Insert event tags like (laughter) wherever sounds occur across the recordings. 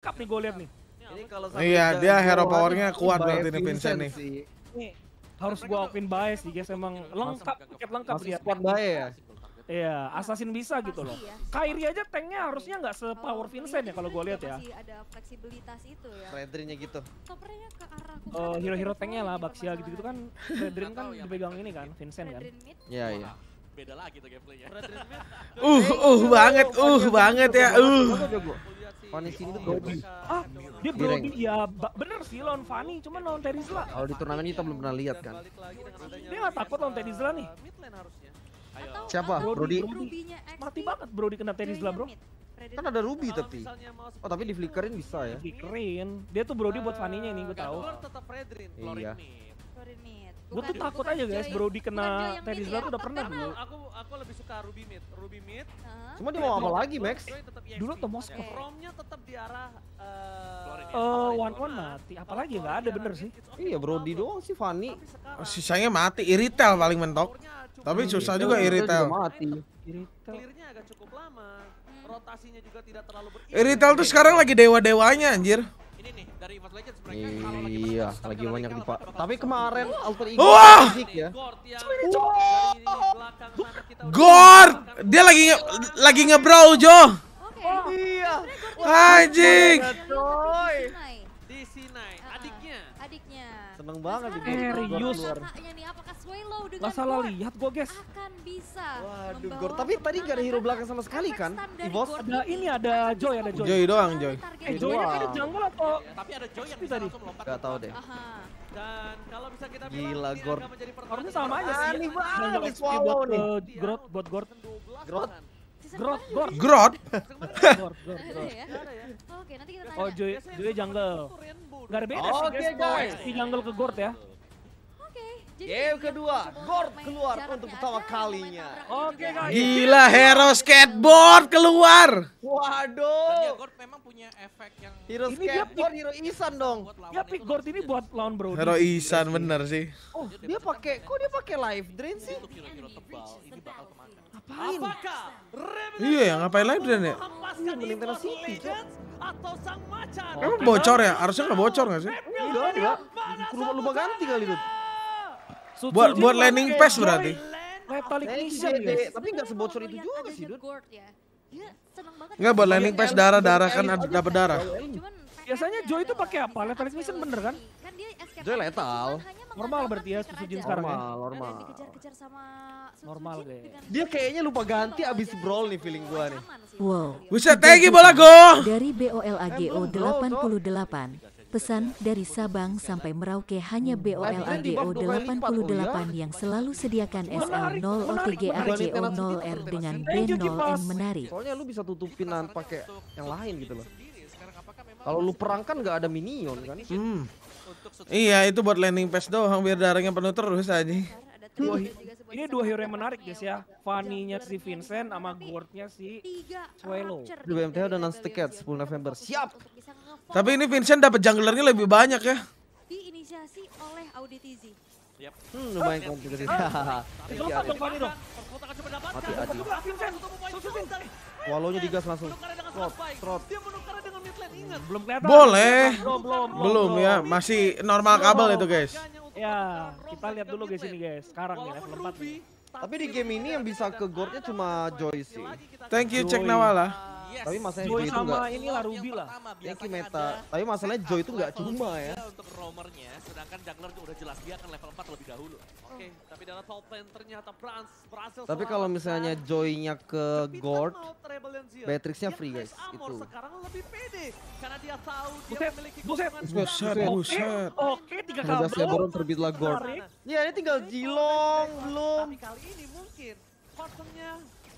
lengkap nih gue lihat nih. Ini kalau Iya, dia hero powernya kuat ini berarti nih Vincent nih. harus gue akuin bias sih guys emang lengkap paket lengkap dia. squad bae ya. Iya, assassin bisa gitu loh. Ya. Kairi aja tanknya harusnya nggak sepower Oh, Vincent ya kalau gue lihat ya. Masih ada fleksibilitas itu ya. Fredrinya gitu. Topernya ke arah Eh, hero-hero tanknya lah, Baxia gitu-gitu kan, (laughs) Fredrin kan dipegang ini kan, Vincent kan. Iya, iya. Beda lagi tuh gameplaynya. Uh, uh banget, uh banget ya, uh. Fanny sini tuh Brody. Ah, dia. Brody ya bener sih lawan Fanny, cuman lawan Terizla. Kalau di turnamen kita belum pernah lihat kan. Dia nggak takut lawan Terizla nih. Atau Siapa? atau Brody? Mati banget Brody kena Terizla bro. Kan ada Ruby tapi. Oh, tapi di flickerin bisa ya. Keren. Dia tuh Brody buat Fanny-nya ini gue tahu. tetap Fredrin, Iya. Gue tuh takut bukan aja guys. Brody Joy kena yang mid Terizla ya. tuh udah pernah dulu. aku aku lebih suka Ruby mid, Ruby mid. Cuma dia mau apa lagi, Max? EXP. Dulu tuh Moskow. Romnya tetap di arah eh Eh, one one mati. Apalagi nggak ada bener sih. Iya, Brody doang sih Fanny. Oh, Sisanya mati, iritel paling mentok. Tapi susah juga iritel. mati. Iritel. Clearnya agak cukup lama. Rotasinya juga tidak terlalu. Iritel tuh sekarang lagi dewa-dewanya anjir. Dari Event Legends mereka kalau lagi Iya, lagi banyak di kalau Pak. lagi Tapi kemarin alter ego Wah! Ya. Gord Gord, dia lagi nge lagi nge-brawl Jo. Oke. Iya. Anjing. Di Sinai, adiknya. Adiknya. Seneng banget Nah, di sekarang Serius? Gak salah lihat gue guys. akan bisa Waduh, membawa Gord. Tapi tadi gak ada hero belakang sama sekali kan? Evos? Ada ini ada Joy ada Joy. Joy doang, Joy. Eh Joy kayaknya jungle atau Tapi ada Joy yang bisa tadi. langsung lompat. Gak tau deh. Dan kalau bisa kita Gila, bilang ini Gord. akan menjadi Harusnya sama aja sih. Aneh banget Swallow buat nih. eh, Grot buat Gord. Grot. Season Grot. Grot. Ada Gord. ya? Oke, nanti kita tanya. Oh Joy Joy jungle. Gak ada beda sih Oke, guys. guys. XP jungle ke Gord ya. Oke, jadi Game kedua, Gord keluar untuk pertama kalinya. Oke, guys. Gila hero skateboard keluar. Waduh. Gord memang punya efek yang Hero Ini dia skateboard, hero Isan dong. Ya pick Gord ini buat lawan Brody. Hero Isan bener sih. Oh, dia pakai kok dia pakai live drain sih? untuk hero-hero tebal ini bakal kemakan. Ngapain? Apakah Iya, yang ngapain live drain ya? Iya, Nintendo Evos City, atau sang macan? Emang bocor ya? Harusnya nggak bocor nggak sih? Enggak, enggak. Lupa lupa ganti kali itu. Buat buat landing pass berarti. You, Mission guys. Tapi nggak sebocor itu juga sih, Dut. Ya. Enggak buat ya. landing pass darah-darah kan Elit ada aja. dapat darah. Biasanya Joy itu pakai apa? Lethal Mission bener kan? Kan Joy lethal. Normal berarti ya, aja. sekarang ya? Normal, normal. dikejar-kejar sama Normal, dengan Dia kayaknya lupa ganti abis brawl nih feeling gua nih. Wow. thank you bola go. Dari BOLAGO Eh, bro, 88, pesan dari Sabang sampai Merauke hanya BOLAGO 88 yang selalu sediakan SL0 OTG RJO 0R dengan Thank you, B0 Kipas. N menarik. Soalnya lu bisa tutupin pakai yang lain gitu loh. Kalau lu perang kan nggak ada minion kan? Hmm. Iya, itu buat landing pass doang biar darahnya penuh terus aja. Dua, ini dua hero yang menarik guys ya. Fanny-nya si Vincent sama Gord-nya si archer Di BMTH udah non stick ya, Rebellion 10 November. Siap. Tapi ini Vincent dapat junglernya lebih banyak ya. diinisiasi oleh Auditizi. Hmm, lumayan komplikasi. Hahaha. Mati Adi. Sutsujin. Wallownya digas langsung. Trot, trot. Dia menukarnya dengan mid lane, ingat. Belum kelihatan. Boleh. Belum, belum, Belum ya, masih normal kabel itu guys. Ya, kita lihat dulu guys ini guys. Sekarang nih Walaupun level 4 Ruby, nih. Tapi di game ini yang bisa ke Gordnya cuma Joy sih. Thank you cek. Nawala. Yes. Tapi masalahnya Joy Joy itu sama nggak. inilah Ruby lah. Thank you meta. Tapi masalahnya Joy itu nggak cuma ya. untuk roamernya, sedangkan jungler udah jelas dia akan level 4 lebih dahulu. Oke, tapi dalam top lane ternyata Brans berhasil Tapi kalau misalnya Joy-nya ke Gord. Beatrix-nya Yang free guys. Itu. sekarang lebih pede karena dia tahu dia Buset, memiliki buset. Buset, buset. Oke, tiga Raja kabel. Severon terbitlah Gord. Ya ini tinggal Jilong belum. Tapi kali ini mungkin partnernya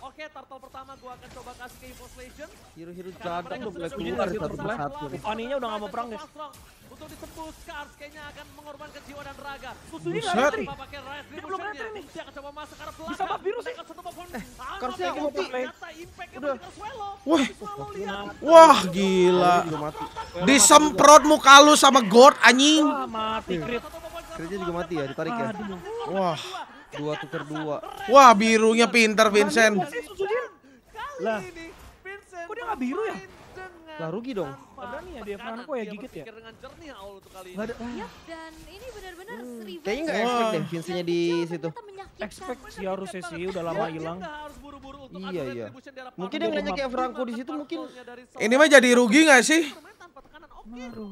Oke, turtle pertama gua akan coba kasih ke Evos Legend. Hero-hero mereka udah mulai keluar satu ya. persatu. nih. Fanny-nya udah nggak mau perang guys. Untuk ditembus, Kars kayaknya akan mengorbankan jiwa dan raga. Buset. nggak retri. Coba pakai Red Dia belum retri nih. Dia akan coba masuk ke arah belakang. Bisa sih. Menekan satu maupun- Ah, Karsnya memegang mati. Udah. Wah. Wah, gila. Disemprot muka lu sama God anjing. Wah, mati crit. Kerja juga mati ya, ditarik ya. Wah. Dua tuker dua. Wah, birunya pinter Vincent. Lah, Ini Vincent Kok dia nggak biru ya? Gak rugi dong. Berani ya dia Franco ya gigit ya. berpikir dengan jernih Aul untuk kali ini. Gak ada. Yap, dan ini benar-benar revenge Kayaknya nggak expect deh Vincentnya di situ. Expect sih harusnya sih udah lama hilang. nggak harus buru-buru untuk Iya, iya. Mungkin dia ngeliatnya kayak Franco di situ mungkin. Ini mah jadi rugi nggak sih?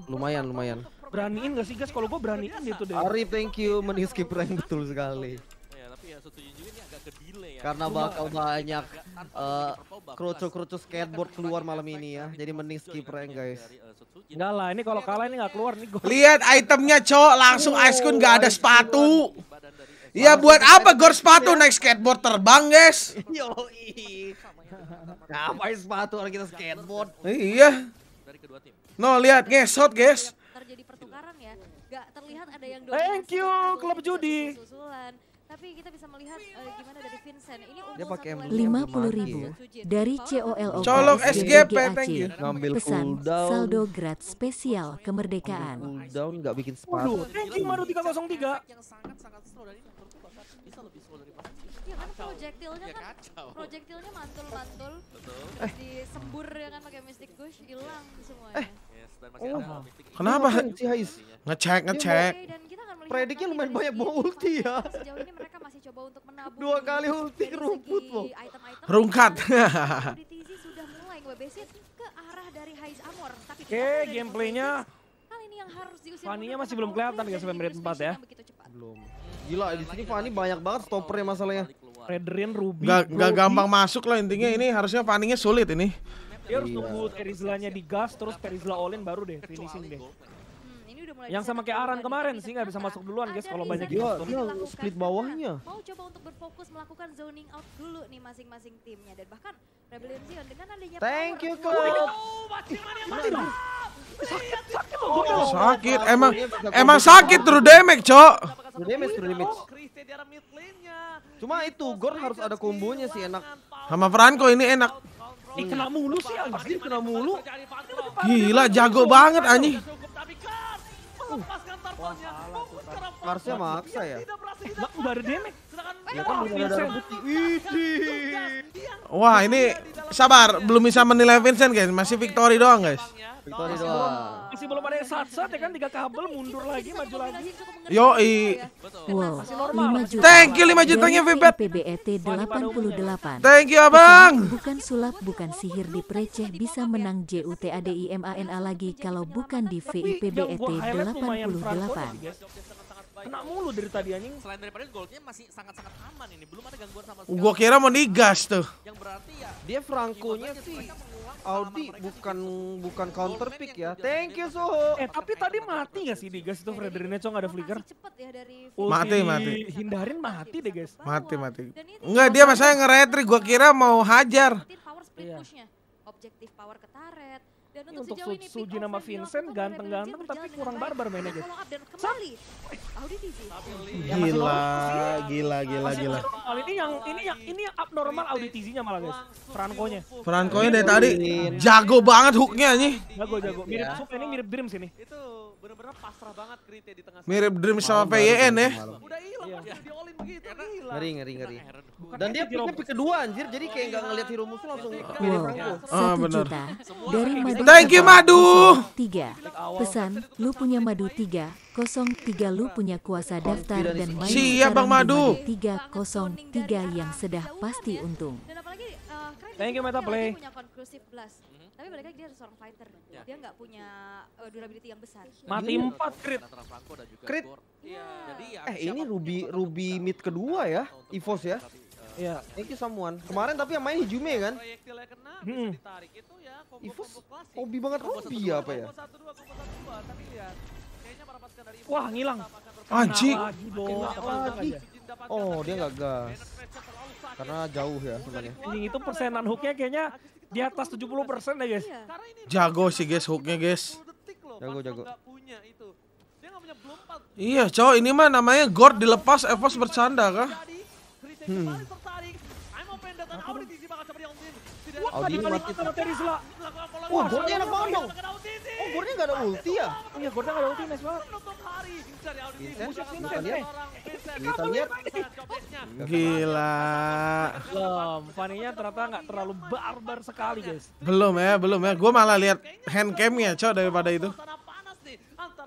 Lumayan lumayan. Beraniin gak sih guys? Kalau gue beraniin gitu deh. Arif thank you mending skip rank betul sekali. Ya, tapi setuju juga ini agak ke delay. Karena bakal banyak tanpa eh kroco-kroco skateboard keluar malam ini ya. Jadi mending skip rank guys. Dari, eh. Enggak lah, ini kalau kalah ini gak keluar nih gue. Lihat itemnya cok, langsung Ice Kun nggak ada sepatu. Iya buat apa gor sepatu naik skateboard terbang guys? (laughs) Yoi. Ngapain sepatu orang kita skateboard? Iya. dari kedua tim. No lihat ngesot guys. terjadi pertukaran ya. Gak terlihat ada yang Thank you, klub judi. Tapi kita bisa melihat eh, gimana dari Vincent. Ini Dia pakai lima puluh ribu ya. dari COLOK Colok SGP, thank you. Ngambil Pesan cooldown. saldo grad spesial kemerdekaan. Cooldown nggak bikin Waduh, sepatu. thank you Madu 303. Yang sangat-sangat slow dan ini menurutku bahkan bisa lebih slow dari Paco. Iya kan projectilnya Ya kan kacau. projectilnya mantul-mantul. Betul. Terus disembur ya kan pakai Mystic Gush hilang semuanya. Yes, dan masih Oh. ada Mystic Kenapa? Si Hais? Ngecek ngecek. Prediknya lumayan banyak bawa ulti ya. Sejauh ini mereka masih coba untuk menabung. (laughs) Dua kali ulti rumput loh. Rungkat. (laughs) DTZ sudah mulai ngebebesin ke arah dari Haiz Amor. Tapi Oke, gameplaynya Oasis. Kali ini yang harus diusir Fanny-nya mundur masih belum kelihatan guys sampai menit Hero 4 ya. Belum. Gila di sini Fanny banyak banget stoppernya masalahnya. Redrin, Ruby, Gak, gak gampang masuk lah intinya ini harusnya Fanny-nya sulit ini. Dia harus tunggu Terizlanya digas terus Terizla all-in baru deh finishing deh. Mulai Yang sama kayak Aran kemarin sih nggak bisa masuk duluan guys kalau banyak dia dilakukan split bawahnya. Mau coba untuk berfokus melakukan zoning out dulu nih masing-masing timnya dan bahkan Rebellion Zion dengan adanya Thank you, Coach. Oh, Maximan yang mati dong. Sakit, emang emang sakit true damage cok. True damage, true damage. Oh, Christie di arah mid lane-nya. Cuma itu Gor harus ada kombonya sih enak. Sama Franco ini enak. Ih, kena mulu sih anjir kena mulu. Gila jago banget anjing. Harusnya maksa ya. Nggak udah ada damage. Ya kan belum ada. Widih. Wah ini sabar belum bisa menilai Vincent guys masih victory doang guys. Victory doang. Masih belum ada yang sat-sat ya kan tiga kabel mundur lagi maju lagi. Wow, Masih normal, 5 juta. Thank you 5 jutanya Vipet. PBET 88. Thank you abang. Bukan sulap, bukan sihir di Preceh bisa menang JUTADIMANA lagi kalau bukan di Tapi VIP yang BET gua highlight lumayan Franco 88. Kena mulu dari tadi anjing. Selain daripada goldnya masih sangat-sangat aman ini, belum ada gangguan sama sekali. Gua kira mau digas tuh. Yang berarti ya Dia Franco-nya sih Audi bukan bukan counter pick ya. Thank you Soho. Eh tapi tadi mati gak sih di gas itu Frederine Chong ada flicker? Ya dari Ulti Mati, mati. Hindarin mati deh guys. Mati mati. Enggak dia masanya nge-retri gua kira mau hajar. dapetin power split Iya. pushnya. Objektif power ke turret. Dan Ini untuk, untuk sejauh ini Su- Suji nama Vincent ganteng-ganteng tapi kurang barbar mainnya, guys. kembali Audi. Gila, gila, gila, gila. normal. ini yang ini yang ini yang abnormal auditizinya malah guys. Franco-nya. Franco-nya dari tadi jago banget hooknya nih. Jago jago. Mirip Ya. Sup ini mirip Dreams ini. itu benar-benar pasrah banget Krite di tengah. Mirip Dream sama PYN ya. Udah hilang Iya. pas di all in begitu, hilang. Ngeri ngeri ngeri. Dan dia picknya pick kedua anjir, jadi kayak nggak ngeliat hero musuh langsung pilih Franco. Ah, satu benar. juta dari Madu. Thank you Madu. Tiga. Pesan, lu punya Madu tiga, kosong tiga lu punya kuasa daftar dan main Siap, Bang Madu. Tiga kosong tiga yang sedah pasti untung. Keren Thank you, dia Meta Play. punya conclusive blast. Tapi balik lagi dia harus seorang fighter. Ya. Dia nggak punya uh, durability yang besar. Mati empat crit. Crit. Iya. Jadi ya Eh ini Ruby Ruby mid kedua ya, Evos ya. eh, Iya. Thank you someone. Kemarin tapi yang main Hijume kan? proyektilnya kena Hmm. bisa ditarik itu ya Evos combo-combo klasik. hobi banget satu ya apa ya? Tapi lihat, kayaknya para pasukan dari Wah, ngilang. Anjing. Lagi Oh dia nggak gas. Karena jauh ya sebenarnya. Anjing itu persenan hooknya kayaknya di atas 70% deh guys. Iya. Jago sih guys hooknya guys. 10 detik loh. Jago, jago. Iya cowok ini mah namanya Gord dilepas Evos bercanda kah? Jadi, Audi di bakal coba di all in. Tidak Wah, Audi dikali mati. sama. Wah, Gordnya enak banget dong. Oh, Gordnya gak ada ulti ya? Iya, Gordon gak ada ulti, nice banget. Menutup hari dari Audi Vincent, Buset, kita Vincent, Vincent. Kita lihat. Gila. Belum, Fanny-nya ternyata nggak terlalu barbar sekali guys. Belum ya, belum ya. Gue malah lihat handcamnya, cok daripada itu.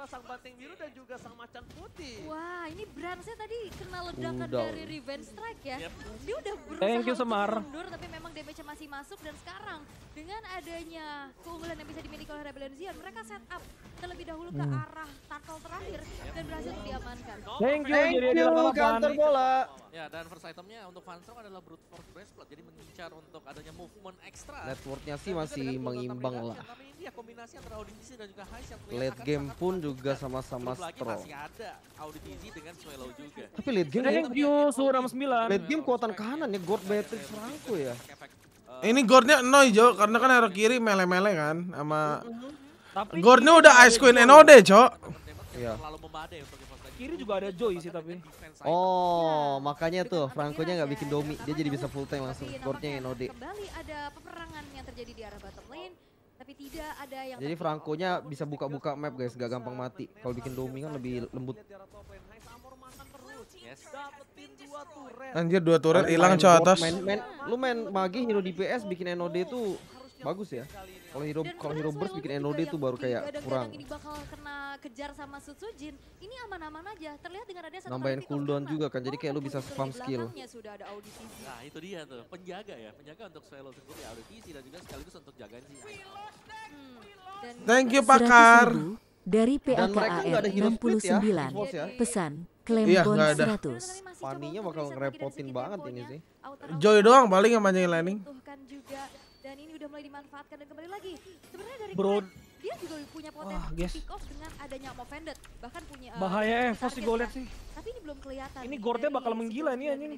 Antara sang banting biru dan juga sang macan putih. Wah, ini Bransnya tadi kena ledakan Udah. dari Revenge Strike ya. Yep. Dia udah berusaha Thank you, Semar. mundur, tapi memang damage-nya masih masuk dan sekarang dengan adanya keunggulan yang bisa dimiliki oleh Rebellion Zion, mereka set up terlebih dahulu ke Hmm. arah turtle terakhir dan berhasil untuk diamankan. Thank you, Thank jadi you, kantor bola. Ya dan first itemnya untuk Fanstrong adalah brute force breastplate jadi mengincar untuk adanya movement ekstra. Networknya sih Dan masih mengimbang lah. Tapi ini ya kombinasi antara Auditz dan juga Heist yang terlihat Late game pun juga sama-sama strong. masih ada Auditz dengan Swallow juga. Tapi late game Thank you, Su 69. Late game kuatan kanan ya, God Beatrix Franco ya. Ini Gordnya Noy Jo, karena kan arah kiri mele-mele kan sama Tapi Gordnya udah Ice Queen NOD, cok. Iya. terlalu membadai untuk. Kiri juga ada Joy sih tapi. Oh, makanya tuh Franco-nya nggak bikin domi, dia jadi bisa full tank langsung. Tapi Gordnya nampaknya NOD. Kembali ada peperangan yang terjadi di arah bottom lane, tapi tidak ada yang Jadi Franco-nya bisa buka-buka map guys, gak gampang mati. Kalau bikin domi kan lebih lembut. Anjir dua turret hilang cok bot, atas. Main, main, lu main magi hero DPS bikin NOD tuh bagus ya. Kalau hero kalau hero burst bikin NOD tuh baru kayak kurang. ini bakal kena kejar sama Sutsujin. Ini aman-aman aja. Terlihat dengan ada satu Nambahin cooldown juga kan, jadi kayak lu bisa spam skill. sudah ada audisi. Nah itu dia tuh, penjaga ya. Penjaga untuk Swallow sendiri Auditz dan juga sekaligus untuk jagain si Heist. Hmm. Thank you 100 Pakar. dari PAKAR hero split ya, 69. Force ya. Pesan, klaim Iya, bon nggak ada. 100. Fanny-nya bakal ngerepotin banget ini sih. Joy doang paling yang panjangin landing. Dan ini udah mulai dimanfaatkan dan kembali lagi. Sebenarnya dari Bro. kemarin, dia juga punya potensi Wah, guys. pick off dengan adanya Offended. Bahkan punya uh, Bahaya Evo target sih gue liat kan. sih. Tapi ini belum kelihatan. Ini Gordnya bakal menggila nih, anjing. ini.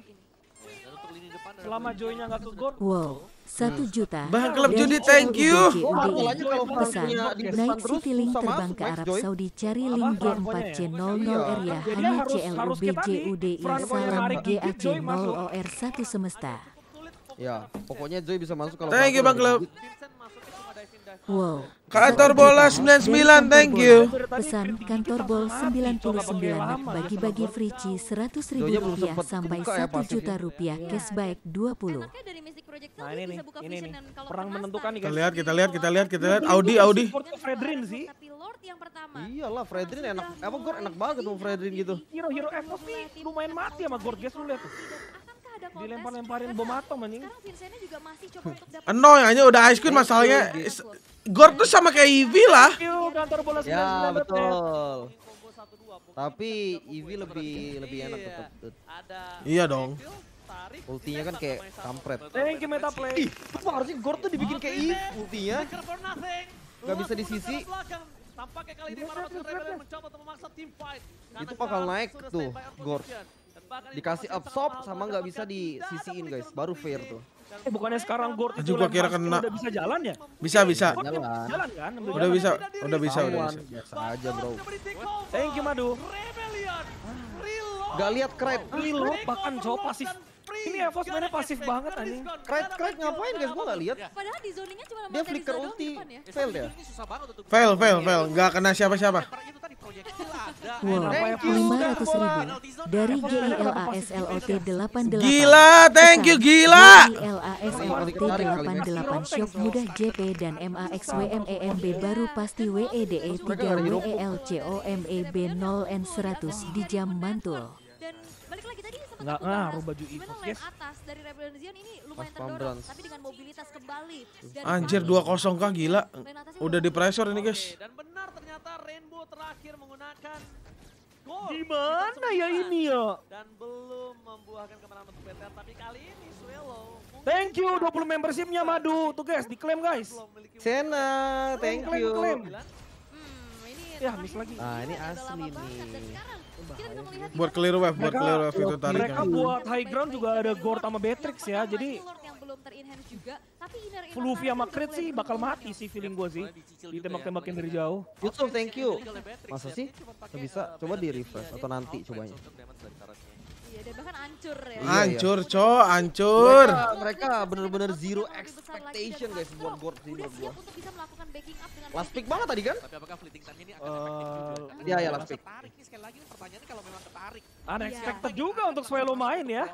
Dan untuk lini depan ada Selama Joy-nya nggak ke Gord. Wow, 1 juta. Bang klub judi thank you. Pesan, Franco-nya di depan naik City Link terbang ke Arab. Saudi cari link Franco-nya ya? G4C00 Iya. area hanya CLUBJUDI salam narik dikit, GAC Joy masuk. 0OR1 semesta. Ya, pokoknya Joy bisa masuk kalau Thank you, Bang dive. Wow. Kantor bola 99 thank you. Pesan kantor bol 99 bagi-bagi free cheese 100 ribu rupiah sampai buka ya 1 pasifnya. juta rupiah cashback 20. Enaknya dari Mystic Project Nah ini bisa nih, buka ini nih. dan kalau Perang menentukan nih Kita guys. lihat, kita lihat, kita lihat, kita lihat. Audi, Audi. Fredrin sih. Yang pertama. Iyalah, Fredrin enak. Apa Gord enak banget tuh Fredrin gitu. Hero-hero Evos nih lumayan mati sama Gord guys lu lihat tuh. Ada kontes? Dilempar-lemparin bom atom anjing. Sekarang Vincentnya juga masih coba untuk dapat Annoy aja udah Ice Queen masalahnya. is- Gord tuh sama kayak lah. Kantor bola 99 Ya, betul. Combo 1-2. Tapi Eevee lebih lebih enak tetap. Iya dong. Ultinya kan kayak kampret. Thank you meta play. Wah, harusnya Gord tuh dibikin kayak ultinya. Trigger for nothing. Nggak bisa di sisi. Tampaknya kali ini para pasukan Rebellion mencoba untuk memaksa team fight. Karena Itu bakal naik tuh, Gord. Dikasih absorb sama nggak bisa disisiin guys, baru fair tuh. Eh bukannya sekarang Gord itu Juga kira kena. udah bisa jalan ya? Bisa bisa. Gord Jalan. Jalan kan? Udah bisa, udah bisa, udah bisa. biasa aja bro. Thank you Madu. Gak lihat Kret. Reload bahkan cowok pasif. Ini Evos mainnya pasif banget anjing. Kret Kret ngapain guys? Gua nggak lihat. Padahal di zoningnya cuma Dia flicker doang ulti. ya. Fail. Ini susah banget untuk Fail, fail, fail. Nggak kena siapa-siapa. Wow, 500 ribu dari GILASLOT 88. Gila, thank you, gila. GILASLOT 88 Shop mudah JP dan MAXWMEMB baru pasti E WEDE 3 WELCOMEB 0 N 100 di jam mantul. Sempat Nggak ngaruh baju gimana Evos, lane guys. atas dari Rebellion Zion ini lumayan terdorong, tapi dengan mobilitas kembali. Dan Anjir kali 2-0 kah gila. Udah di pressure ini guys. Dan benar ternyata Rainbow terakhir menggunakan gol. Gimana ya ini ya? Dan belum membuahkan kemenangan untuk BTR, tapi kali ini mungkin Thank you 20 membershipnya Madu. Tuh guys, diklaim guys. Sena, thank Klaim, you. klaim. Ini Ya, terakhir miss lagi. Ah, ini udah asli nih. Buat clear wave, buat Mereka- clear wave itu Mereka tarikan. buat high ground juga ada Gord sama Beatrix ya. Jadi Lord yang belum ter-enhance juga, tapi inner inner Fluffy Master sama Crit sih bakal mati sih feeling gue sih. Dicicil juga Ditembak-tembakin ya, dari mulai jauh. YouTube, thank you. Masa ya. sih? Bisa, coba di ya, atau nanti cobanya. Untuk damage dari turretnya. ya dan bahkan hancur ya. Iya, Hancur, cok, hancur. Mereka mereka bener-bener zero expectation guys buat Gord sih Udah siap gua. untuk bisa melakukan backing up dengan Last pick banget tadi kan? Tapi apakah fleeting time ini akan Eh, efektif juga? Karena iya, iya, kalau last pick. Nih sekali lagi pertanyaannya kalau memang tertarik. Unexpected Iya. juga untuk Swelo main ya.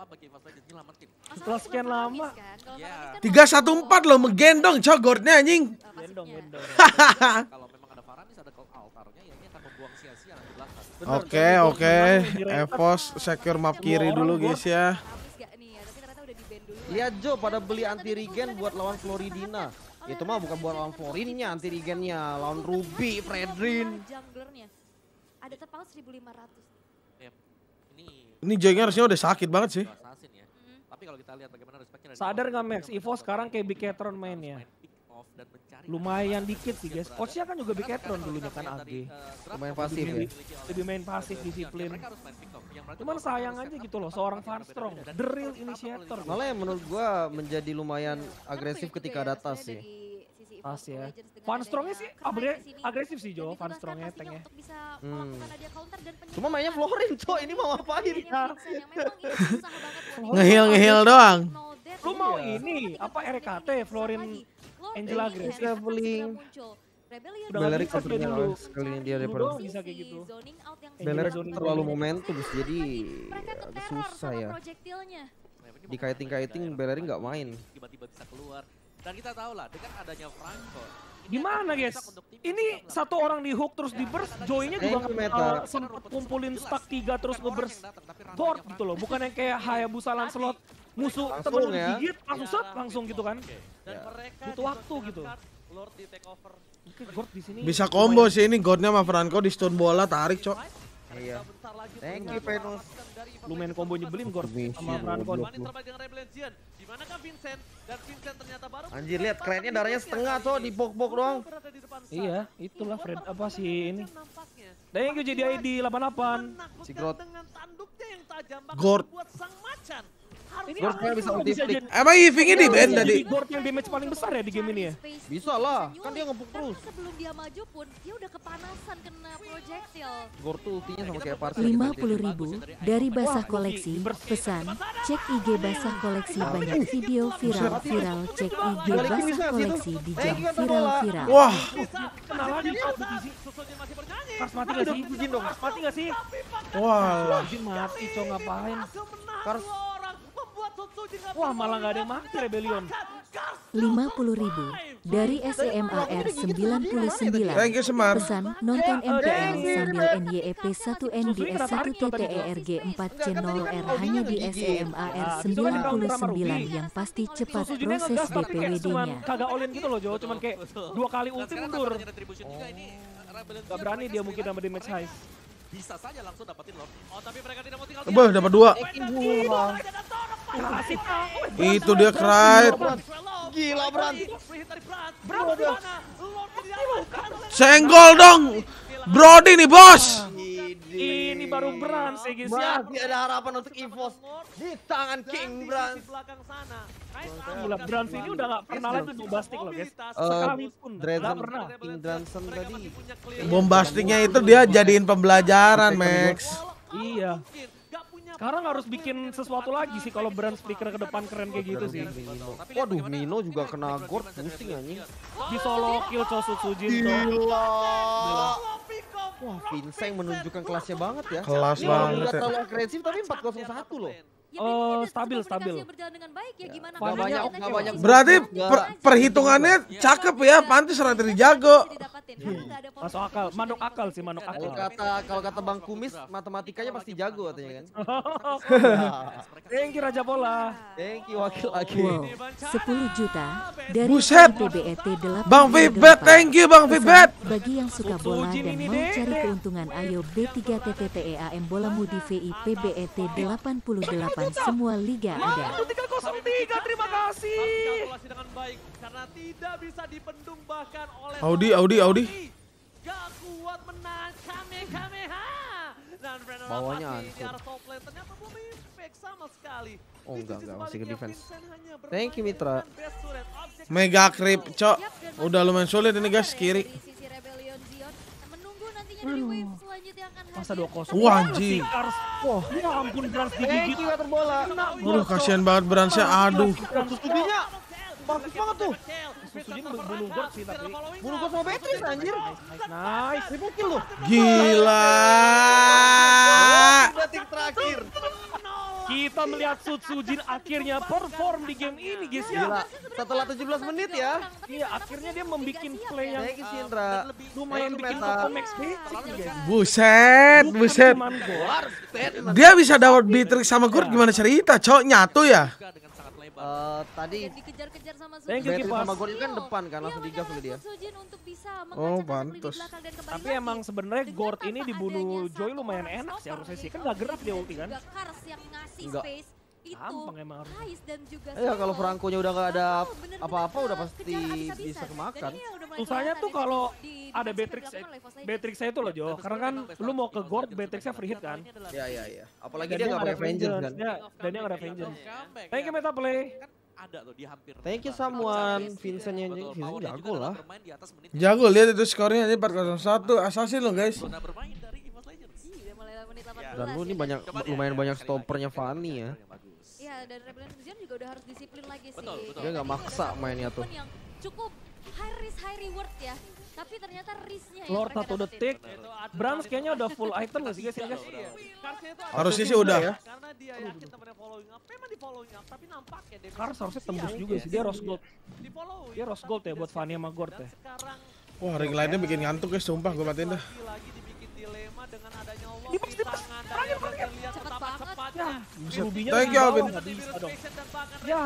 Setelah sekian lama. kan. Iya. Kan Tiga satu empat loh, menggendong cok gordnya anjing. uh, Gendong, gendong. (laughs) (laughs) Ada altarnya ya ini akan membuang sia-sia nanti belakang. Oke, kan? oke. Evos secure map kiri dulu guys ya. Ya, dulu. Lihat Jo pada beli anti regen buat lawan Floridina. Itu mah bukan buat lawan Florinnya, anti regennya, lawan Ruby, Fredrin. Junglernya. Ada terpaut 1500. Ya, ini Ini Jengnya harusnya udah sakit banget sih. ya. Tapi kalau kita lihat bagaimana respectnya dari Sadar nggak Max? Evo sekarang kayak harus mainnya. main off dan mencari Lumayan dikit sih guys. Coachnya kan juga Biketron dulunya kan AG. eh, Lumayan pasif dimiliki ya. Lebih main pasif, disiplin. Cuman sayang aja gitu loh, seorang yang Van Strong, berbeda-beda. Dan the real initiator. Malah yang menurut gua menjadi lumayan agresif ketika ada tas sih. Pas ya. Van Strongnya sih agre- agresif sih Jo, Van Strongnya tanknya. untuk bisa Hmm. melakukan ada counter dan Cuma mainnya penyerangan. Florin, cok. Ini mau ngapain? Adanya Vincent yang memang ini susah banget buat (laughs) Ngehil ngehil doang. Lu mau Iya. ini, Semua apa, RKT, Florin Angela Grace. Dia sepertinya dulu. sekali ini dia daripada bisa kayak gitu. Terlalu momentum jadi agak susah ya. projektilnya. Dikaiting-kaiting Bellerin nggak main. Tiba-tiba bisa keluar. Dan kita tahu lah dengan adanya Franco. Gimana guys? Ini satu orang di hook terus di burst, Joy-nya juga uh, sempet kumpulin stack 3 terus nge-burst board gitu loh. Bukan yang kayak Hayabusa Lancelot musuh Langsung temen ya. digigit langsung set langsung gitu kan. Dan Ya. mereka Butuh waktu gitu. Lord di take over. Gord di sini. Bisa combo sih ini godnya sama Franco di stun bola tarik cok. Iya. Thank you, mendapatkan dari Lumayan combo nyebelin Gord sama Franco. goblok. Money terbaik dengan Rebellion. Di manakah Vincent? Dan Vincent ternyata baru Anjir lihat kerennya darahnya setengah cok di pok-pok doang. Iya, itulah Fred apa sih ini. Thank you jadi ID 88. Menakutkan Si Grot. dengan tanduknya yang tajam bahkan Gord. Ini Gord sekarang bisa ulti flick. Emang Yivingnya di band tadi? Gord yang damage paling besar ya di game ini ya? Bisa lah, kan dia ngepuk terus. sebelum dia maju pun dia udah kepanasan kena projektil. Gor tuh ultinya sama kayak Parsi. lima puluh ribu dari Basah Koleksi. Pesan, cek IG Basah Koleksi banyak video viral-viral. Cek IG Basah Koleksi di jam viral-viral. Wah, Kenal lagi bernyanyi. Kars mati gak sih? Izin dong, Kars mati gak sih? wah. Izin mati Cok ngapain? Kars. Wah malah gak ada yang mati Rebellion. Kars lima puluh ribu dari SEMAR 99. Thank you Semar. Pesan nonton MPL sambil E NYEP 1NDS 1 TTERG 4 C0R hanya di E SEMAR 99 yang pasti cepat proses DPWD-nya. kagak olin gitu loh Jo, cuman kayak dua kali ulti mundur. Gak berani dia mungkin sama damage high. Bisa saja langsung dapetin Lord. Oh tapi mereka tidak mau tinggal Bah, dapat dua. Itu dia Krite. Gila Bran. Berapa Senggol dong. Brody nih bos. Ini baru Brans ya guys ya. Masih ada harapan untuk Evos di tangan King Brans. belakang sana. Gila, Brans ini udah gak pernah lagi bombastik loh guys. Eh, Sekalipun, gak pernah. King Dranson tadi. Bombastiknya itu dia jadiin pembelajaran Max. Iya. Sekarang harus bikin sesuatu lagi sih kalau brand speaker ke depan keren kayak gitu sih. Waduh, Mino juga kena gord pusing anjing. Di solo kill Chosu Sujin tuh. Gila. Wah, Vincent menunjukkan kelasnya banget ya. Kelas Ini banget Nggak ya. terlalu agresif tapi 401 loh. Ya, Oh, ada stabil, stabil. yang berjalan dengan baik ya gimana? Fanny-nya banyak, lah. banyak. Berarti per- perhitungannya cakep ya, pantas strategi jago. Masuk akal, manuk akal sih, manuk Kalau akal. kata kalau kata Bang Kumis, matematikanya pasti jago katanya kan. (laughs) Thank you Raja Bola. Thank you wakil lagi. Wow, 10 juta dari Buset. PBET 88. Bang Vibet, thank you Bang Vibet. Bagi yang suka bola dan mau cari keuntungan ayo B3TTTEAM Bola Mudi VI PBET 88 semua liga ada. 303, terima kasih. Dengan baik karena tidak bisa dipendung bahkan oleh Audi, Audi, Audi. Gak kuat menahan Kamehameha. Dan Brandon Bawahnya Rapati di arah top lane ternyata belum impact sama sekali. Oh, enggak, enggak, masih ke defense. Thank you, Mitra. Mega creep, cok. Udah lumayan sulit ini guys kiri. Dari sisi Rebellion Zion, akan Masa hadir. 2-0. Tapi Wah, anjing. Cars. Wah, ya ampun Brans digigit. you water bola. Aduh, kasihan banget Bransnya. Aduh. Susudinya bagus banget tuh. Susujin bunuh God sih tapi. Bunuh gua sama Betis anjir. Nice. Triple kill loh. Gila. Detik terakhir. Kita melihat Sutsujin akhirnya perform di game ini guys ya. Gila. Setelah 17 menit ya. Iya, akhirnya dia membuat play yang Thank you Sindra. lumayan bikin toko max basic nih guys. Buset, buset. Dia bisa dapat Beatrix sama Gurt gimana cerita, cok? Nyatu ya? Eh, tadi dikejar-kejar sama Thank you, Kipas. sama Gordon kan depan kan Iya, langsung digas oleh dia. Sujin untuk bisa Oh, kembali Tapi lagi. emang sebenarnya Gord ini dibunuh Joy lumayan enak sih harusnya sih. Kan nggak Tom gerak dia ulti kan. juga Kars yang ngasih Enggak. Itu emang. Kais dan juga Ya kalau. Franco-nya udah nggak ada apa-apa udah pasti bisa kemakan. Susahnya tuh ya kalau ada Beatrix yang dilakukan oleh Force Legends. Beatrix itu loh Jo, karena kan lu mau ke Gord Beatrixnya free hit kan. Ya ya ya. Apalagi dia nggak ada pakai vengeance kan. Ya, dan dia nggak ada vengeance. Comeback, Thank you. Meta Play. Kan ada tuh di hampir. Thank you someone. Vincent yang Betul, Vincent jago lah. Jago, lihat itu skornya ini 401 assassin loh guys. Zona bermain dari EVOS Legends. Iya, mulai menit 18 Dan lu ini ya. banyak lumayan ya, banyak stoppernya. Fanny ya. Iya, dan Rebellion Fusion juga udah harus disiplin lagi sih. Betul, betul. Dia nggak maksa mainnya tuh. Yang cukup high risk high reward ya. Tapi ternyata risknya yang Lord satu detik. Brans kayaknya udah full item gak sih guys ya guys? Harusnya sih udah. ya. Karena dia yakin temennya following up, memang di following up, tapi nampaknya damage Kars harusnya tembus ya. juga sih, dia rose gold. Dia rose gold ya buat Fanny sama Gord ya. Wah, ring lainnya bikin ngantuk guys, sumpah gue matiin dah. Dengan adanya Allah Dipas, di dipas. tangan dari Brandon lihat Cepet betapa banget. cepatnya. Ya, Rubinya Thank you, Alvin. bisa dong. Ya.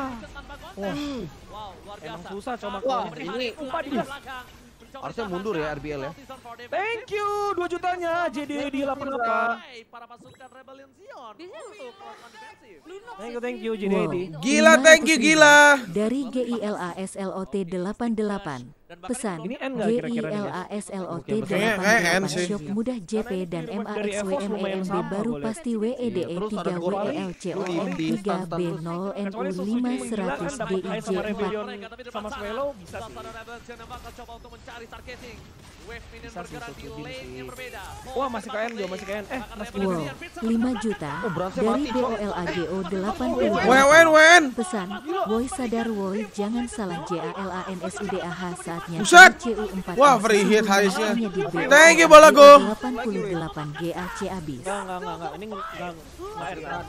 Wow, luar Emang susah coba Wah, kalau ini. Harusnya mundur ya RBL ya. Thank you 2 jutanya JD di 88. Para pasukan Rebellion Zion Biasanya untuk melakukan defensif. Thank you thank you JD. Wow. Gila, thank you, gila. Dari GILASLOT 88. Pesan Ini N nggak kira-kira nih, GILASLOT Kayaknya- kayak N 88 sih. Shop mudah JP dan MAXWMEMB baru pasti WEDE Terus ada 3 Gori, WELCOM Indi, 3 B 0 NU Kecuali 5 Suzuki menggila kan 100 dapat high sama DIJ 4 Rebellion sama Swelo bisa sih. Sih. Wah masih KN Jo masih KN. Eh Mas Wow, 5 juta Bransnya dari. BOLAGO 80 Wen, wen, wen. Pesan, woi sadar woi jangan salah JALANSUDAH saatnya Buset. CU4 Wah, free hit BOL Thank you, Bolago. 88 GAC abis. Enggak enggak enggak enggak ini enggak enggak enak.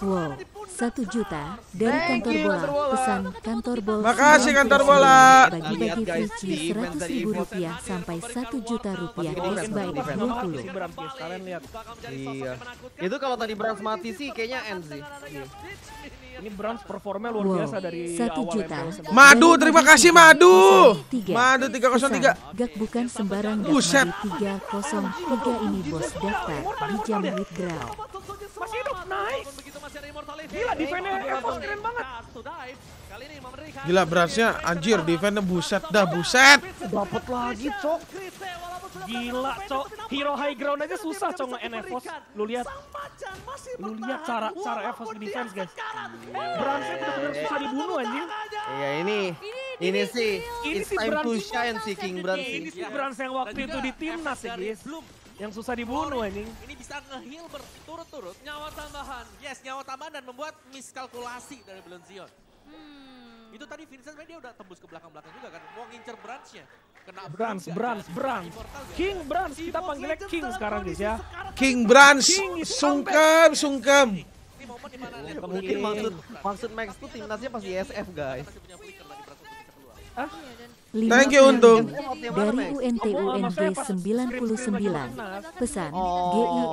Wow, satu juta dari kantor bola. Pesan kantor bola. Makasih, kantor bola. Bagi-bagi Lihat, guys, free cheese defense seratus dari ribu rupiah sampai satu juta rupiah Defense, cash by defense. 20. Si Brams guys kalian lihat. Iya. Itu kalau tadi Brans mati sih kayaknya end sih. Ini Brams performnya luar Wow, biasa dari satu awal juta. MPL Madu, terima Madu kasih tiga, Madu. kosong tiga. Madu 303. Pesan, Gak bukan sembarang Buset. Madu 303 ini bos daftar di jam withdraw. Masih hidup, nice. Gila, defense-nya keren banget. Gila, berasnya anjir, defense buset dah, buset. Dapat lagi, Cok. Gila, cok. Hero high ground aja susah, cok nge Evos. Lu lihat, lu lihat cara cara Evos di defense, guys. Bransnya bener-bener susah dibunuh anjing. Iya ini ini sih Ini it's sih time to shine sih King Brans Ini sih. sih Brans yang waktu itu di timnas ya, guys. Yang susah dibunuh anjing. Ini bisa nge-heal berturut-turut nyawa tambahan. Yes, nyawa tambahan dan membuat miskalkulasi dari Belon Zion. Hmm. Itu tadi Vincent sebenarnya dia udah tembus ke belakang-belakang juga kan. Mau ngincer branch-nya. Kena Brans, juga. Brans, Brans. Immortal juga. King Brans, kita panggilnya King sekarang guys ya. King Brans, sungkem, sungkem. Ini momen di mana Mungkin maksud maksud Max tuh timnasnya pasti SF guys. masih Thank you, Untung. Dari UNT UNG 99 Pesan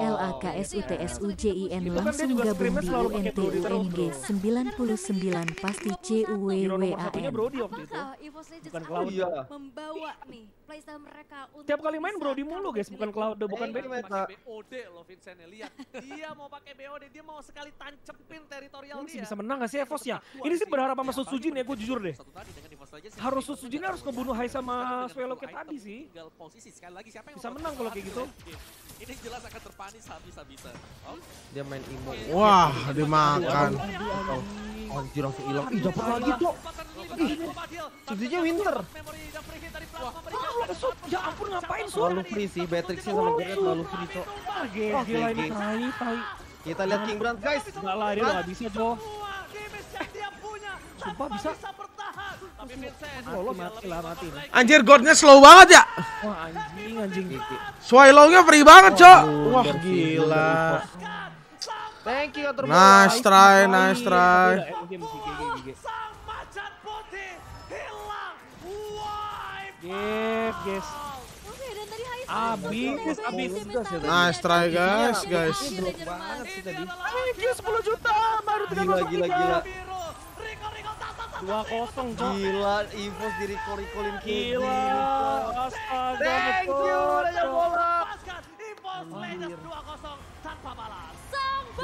GILAKSUTSUJIN langsung gabung di UNT UNG 99 pasti CUWWAN Bukan. Iya. membawa nih playstyle mereka untuk Tiap kali main bisa Brody mulu guys, bukan Cloud, bukan Beck. Meta. Pakai BOD loh Vincent ya. Lihat, dia mau pakai BOD, dia mau sekali tancepin teritorial dia. bisa menang gak sih Evos ya? Ini sih berharap sama Sutsujin ya, gue jujur deh. Satu tadi dengan Evos Legends yang Harus penting harus ngebunuh Hai sama Swelo tadi sih. Tinggal posisi sekali lagi siapa yang Bisa menang kalau kayak gitu. Ini jelas akan terpanis habis-habisan. Oh, Dia main imo. Wah, dimakan. Anjir langsung hilang. Ih dapat lagi, Cok. Bahkan Subsidinya Winter. Ya ampun ngapain Sur? Terlalu free sih, Beatrixnya sama Garrett terlalu free, Cok. Ah, Gila, gila ini tai, tai. Kita lihat King Brand, guys. Enggak lah, dia udah nggak bisa, Jo. Sumpah bisa. Anjir godnya slow banget ya. Wah, anjing, anjing. Swallow-nya free banget, Cok. Wah, gila. Thank you, Nice try, nice try. Gap, guys. Oke, dan tadi Hais Abis, abis. Nice try, guys, guys. Drop banget sih tadi. Anjir, 10 juta, baru Gila, masuk gila, gila. 2-0, Jo. Gila, Evos di recall-recallin Gila, astaga. Thank you, Raja. Bola. Impulse Legends 2-0 tanpa balas.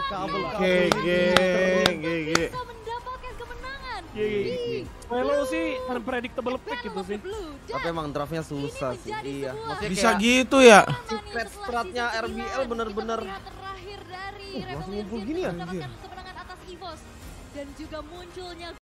sang GG, GG. Mendapatkan kemenangan. GG. Swallow sih unpredictable pick gitu sih. Tapi emang draftnya susah sih. Iya, maksudnya Bisa gitu ya. Secret stratnya RBL bener-bener terakhir dari Uh, langsung ngumpul gini ya? mendapatkan kemenangan atas EVOS dan juga munculnya